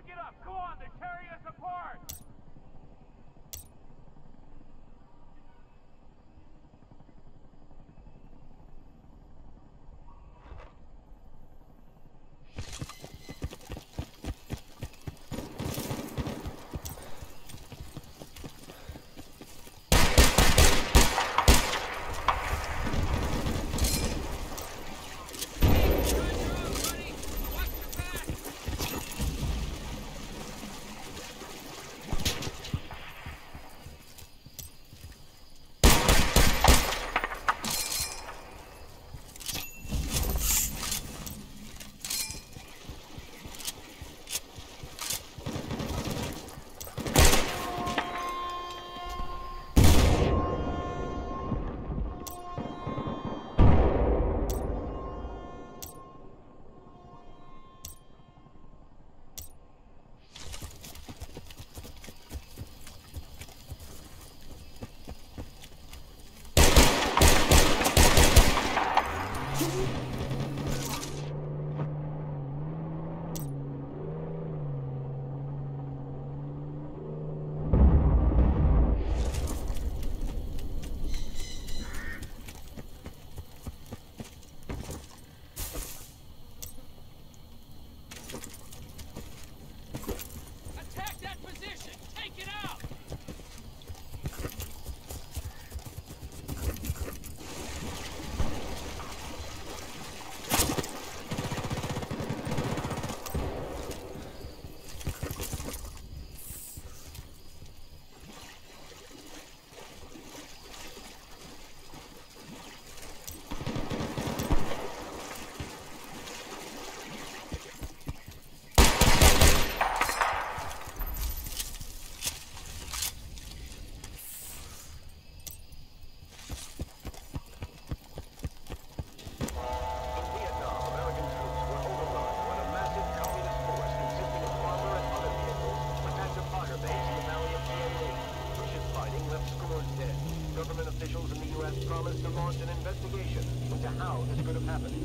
Pick it up. Go on. They're tearing us apart. To launch an investigation into how this could have happened.